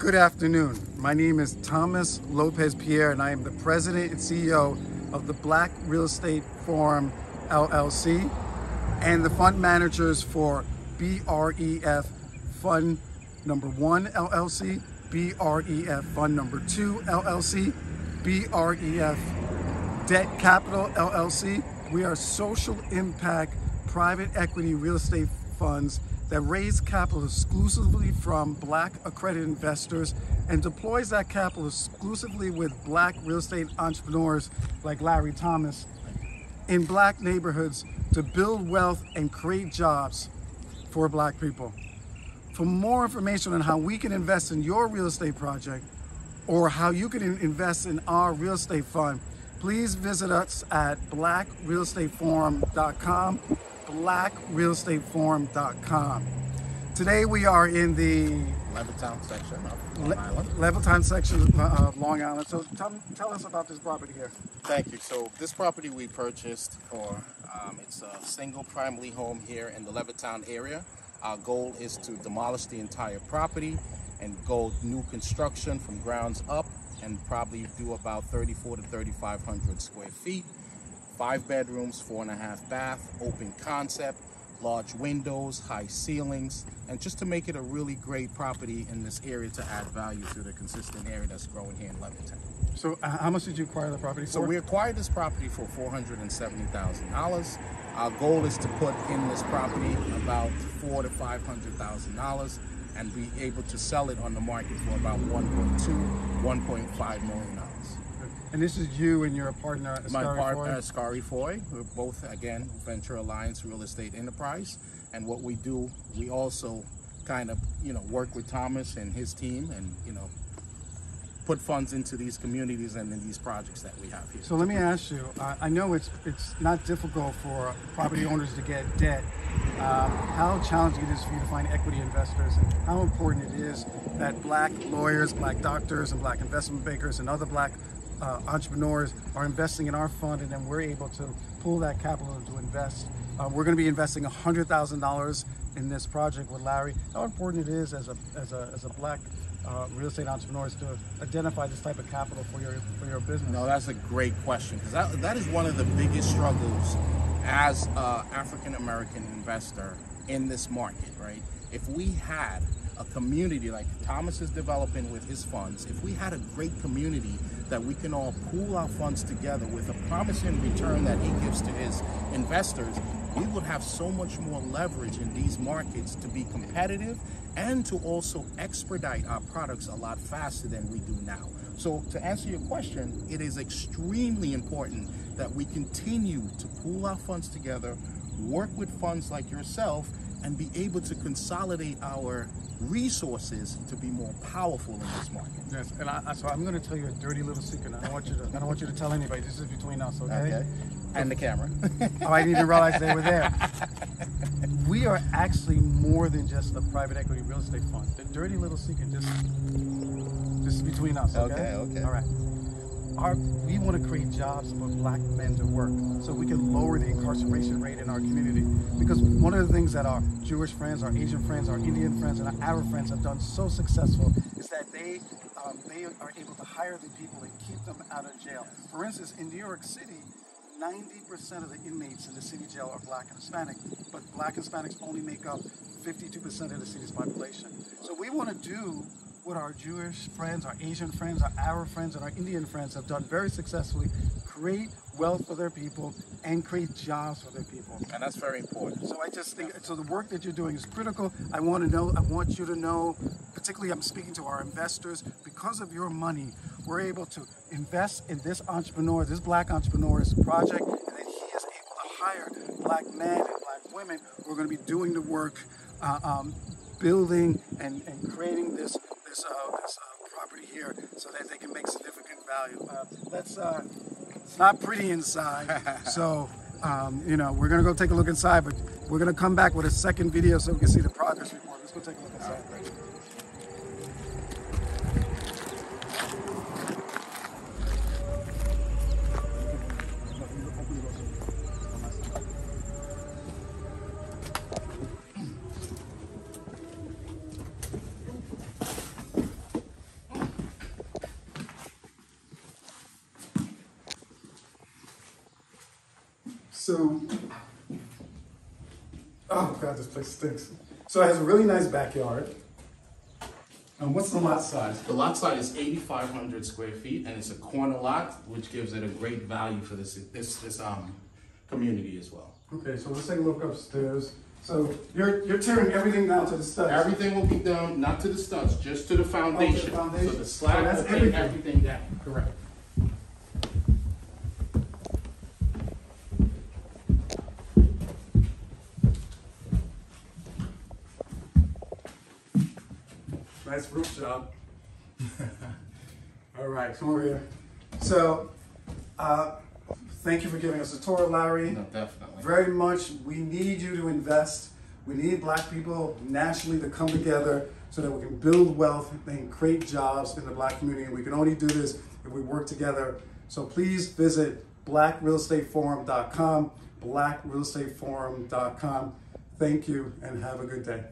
Good afternoon. My name is Thomas Lopez Pierre, and I am the president and CEO of the Black Real Estate Forum LLC and the fund managers for BREF Fund Number One LLC, BREF Fund Number Two LLC, BREF Debt Capital LLC. We are social impact private equity real estate funds that raise capital exclusively from black accredited investors and deploys that capital exclusively with black real estate entrepreneurs like Larry Thomas in black neighborhoods to build wealth and create jobs for black people. For more information on how we can invest in your real estate project or how you can invest in our real estate fund, please visit us at blackrealestateforum.com blackrealestateforum.com. Today we are in the Levittown section of Long Island. Levittown section of Long Island. So tell, tell us about this property here. Thank you. So this property we purchased for, um, it's a single primary home here in the Levittown area. Our goal is to demolish the entire property and go new construction from grounds up and probably do about 34 to 3,500 square feet five bedrooms, four and a half bath, open concept, large windows, high ceilings, and just to make it a really great property in this area to add value to the consistent area that's growing here in Levittown. So uh, how much did you acquire the property for? So we acquired this property for $470,000. Our goal is to put in this property about four to $500,000 and be able to sell it on the market for about 1.2, 1.5 million dollars. And this is you and your partner, Ascari My partner, Foy? Ascari Foy. We're both, again, Venture Alliance Real Estate Enterprise. And what we do, we also kind of, you know, work with Thomas and his team and, you know, put funds into these communities and in these projects that we have here. So let me ask you, uh, I know it's it's not difficult for property owners to get debt. Um, how challenging it is for you to find equity investors and how important it is that black lawyers, black doctors, and black investment bankers and other black uh, entrepreneurs are investing in our fund and then we're able to pull that capital to invest. Uh, we're going to be investing $100,000 in this project with Larry. How important it is as a, as a, as a black uh, real estate entrepreneurs to identify this type of capital for your for your business? No, that's a great question because that, that is one of the biggest struggles as an African American investor in this market, right? If we had a community like Thomas is developing with his funds, if we had a great community that we can all pool our funds together with a promising return that he gives to his investors, we would have so much more leverage in these markets to be competitive and to also expedite our products a lot faster than we do now. So to answer your question, it is extremely important that we continue to pool our funds together, work with funds like yourself, and be able to consolidate our resources to be more powerful in this market. Yes, and I, so I'm going to tell you a dirty little secret. I don't want you to. I don't want you to tell anybody. This is between us, okay? Okay. And the camera. oh, I didn't even realize they were there. We are actually more than just a private equity real estate fund. The dirty little secret, just this is between us, okay? Okay, okay. All right. Our, we want to create jobs for black men to work so we can lower the incarceration rate in our community. Because one of the things that our Jewish friends, our Asian friends, our Indian friends, and our Arab friends have done so successful is that they um, they are able to hire the people and keep them out of jail. For instance, in New York City, 90% of the inmates in the city jail are black and Hispanic, but black Hispanics only make up 52% of the city's population. So we want to do what our Jewish friends, our Asian friends, our Arab friends, and our Indian friends have done very successfully create wealth for their people and create jobs for their people. And that's very important. So I just think so. The work that you're doing is critical. I want to know. I want you to know. Particularly, I'm speaking to our investors. Because of your money, we're able to invest in this entrepreneur, this black entrepreneur's project, and then he is able to hire black men and black women who are going to be doing the work, uh, um, building and, and creating this this, uh, this uh, property here, so that they can make significant value. Uh, let's. Uh, it's not pretty inside, so um, you know we're gonna go take a look inside, but we're gonna come back with a second video so we can see the progress report. Let's go take a look inside. So, oh god, this place stinks. So it has a really nice backyard. And what's the lot size? The lot size is 8,500 square feet, and it's a corner lot, which gives it a great value for this this this um community as well. Okay, so let's take a look upstairs. So you're you're tearing everything down to the studs. Everything will be done not to the studs, just to the foundation. foundation. So the slab that's will take everything. everything down. Correct. Nice roof job. All right, come over here. So, uh, thank you for giving us a tour, Larry. No, definitely. Very much. We need you to invest. We need black people nationally to come together so that we can build wealth and create jobs in the black community. And we can only do this if we work together. So please visit blackrealestateforum.com, blackrealestateforum.com. Thank you and have a good day.